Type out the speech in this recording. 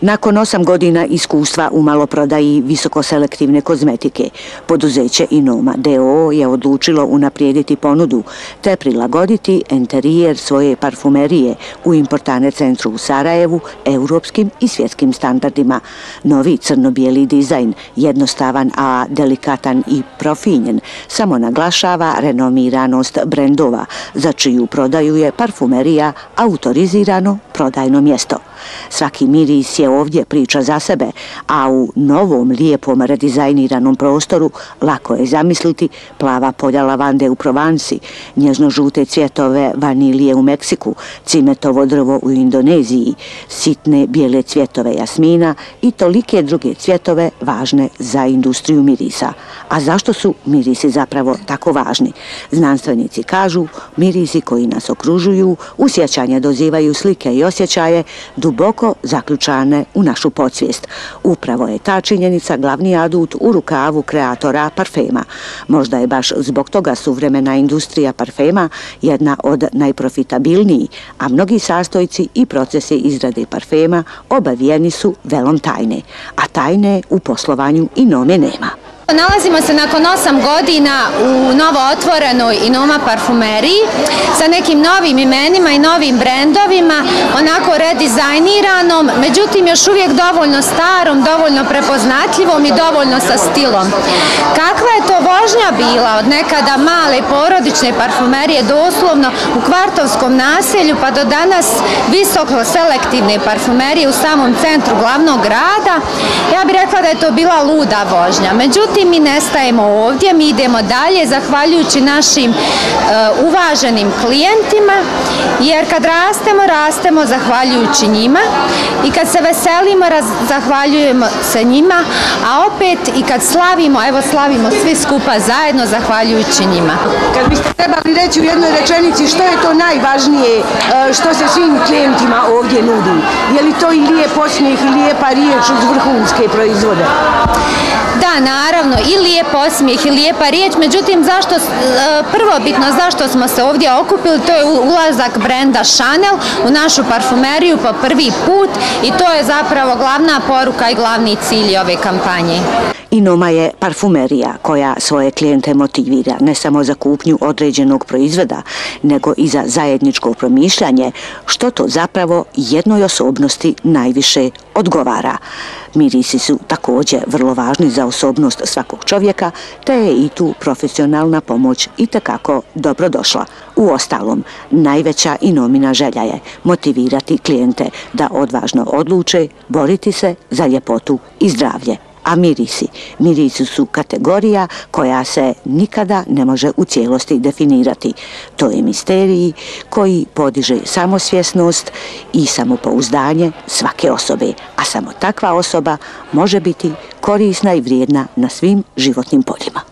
Nakon osam godina iskustva u maloprodaji visokoselektivne kozmetike, poduzeće Inoma DOO je odlučilo unaprijediti ponudu te prilagoditi enterijer svoje parfumerije u importane centru u Sarajevu, europskim i svjetskim standardima. Novi crno-bijeli dizajn, jednostavan a delikatan i profinjen, samo naglašava renomiranost brendova, za čiju prodaju je parfumerija autorizirano prodajno mjesto. Svaki miris je ovdje priča za sebe, a u novom lijepom redizajniranom prostoru lako je zamisliti plava polja lavande u Provansi, nježno-žute cvjetove vanilije u Meksiku, cimetovo drvo u Indoneziji, sitne bijele cvjetove jasmina i tolike druge cvjetove važne za industriju mirisa. A zašto su mirisi zapravo tako važni? Znanstvenici kažu, mirisi koji nas okružuju, usjećanje dozivaju slike i osjećaje, duboko zaključane u našu podsvijest. Upravo je ta činjenica glavni adut u rukavu kreatora parfema. Možda je baš zbog toga suvremena industrija parfema jedna od najprofitabilnijih, a mnogi sastojci i procesi izrade parfema obavijeni su velom tajne, a tajne u poslovanju i nome nema. Nalazimo se nakon 8 godina u novo otvorenoj Inoma parfumeriji sa nekim novim imenima i novim brendovima, onako redizajniranom, međutim još uvijek dovoljno starom, dovoljno prepoznatljivom i dovoljno sa stilom. Kakva je to bila od nekada male porodične parfumerije doslovno u kvartovskom naselju pa do danas visoko selektivne parfumerije u samom centru glavnog grada, ja bih rekla da je to bila luda vožnja. Međutim, Međutim, mi nestajemo ovdje, mi idemo dalje zahvaljujući našim e, uvaženim klijentima, jer kad rastemo, rastemo zahvaljujući njima i kad se veselimo, zahvaljujemo se njima, a opet i kad slavimo, evo slavimo svi skupa zajedno zahvaljujući njima. Kad biste trebali reći u jednoj rečenici što je to najvažnije e, što se svim klijentima ovdje nudi, je li to i lijep osmijeh i lijepa riječ uz vrhunske proizvode? Da, naravno, i lijep osmijeh i lijepa riječ, međutim, zašto, e, prvo bitno zašto smo se ovdje okupili, to je ulazak brenda Chanel u našu parfumeriju po prvi put i to je zapravo glavna poruka i glavni cilj ove kampanje. Inoma je parfumerija koja svoje klijente motivira ne samo za kupnju određenog proizvoda, nego i za zajedničko promišljanje, što to zapravo jednoj osobnosti najviše odgovara. Mirisi su također vrlo važni za osobnost svakog čovjeka, te je i tu profesionalna pomoć i tekako dobrodošla. U ostalom, najveća i nomina želja je motivirati klijente da odvažno odluče boriti se za ljepotu i zdravlje a mirisi. Mirisi su kategorija koja se nikada ne može u cijelosti definirati. To je misteriji koji podiže samosvjesnost i samopouzdanje svake osobe, a samo takva osoba može biti korisna i vrijedna na svim životnim poljima.